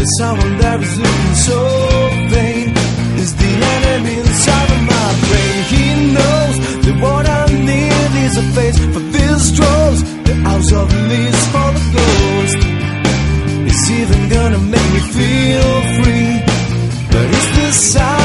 There's someone that is looking so vain. Is the enemy inside of my brain? He knows that what I need is a face for these trolls. The house of leaves for the ghost. It's even gonna make me feel free, but it's the sound.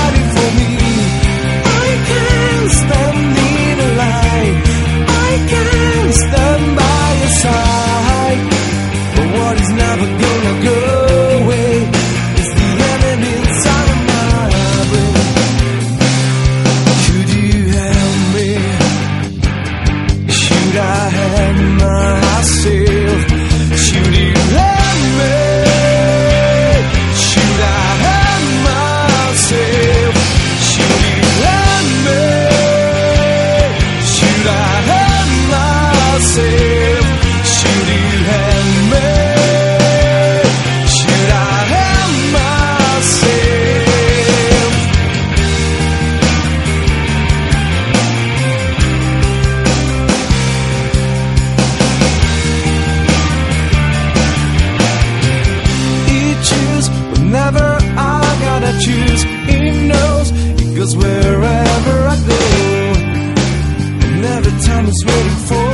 wherever I go. And every time it's waiting for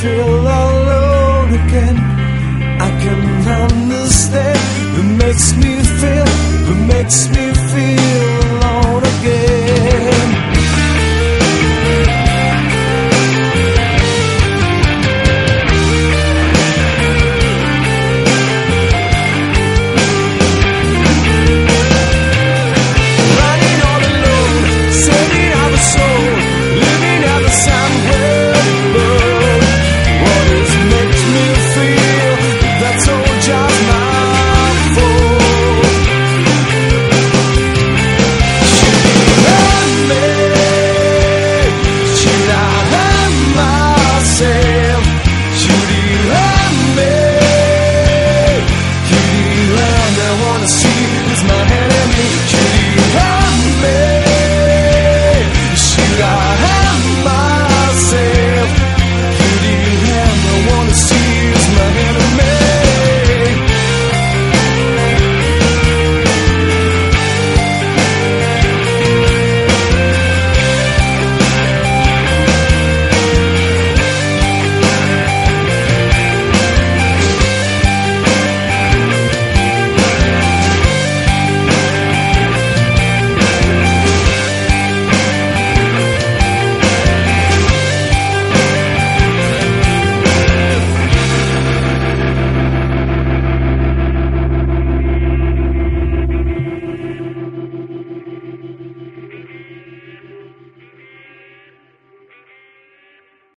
feel alone again. I can understand. It makes me feel. It makes me feel.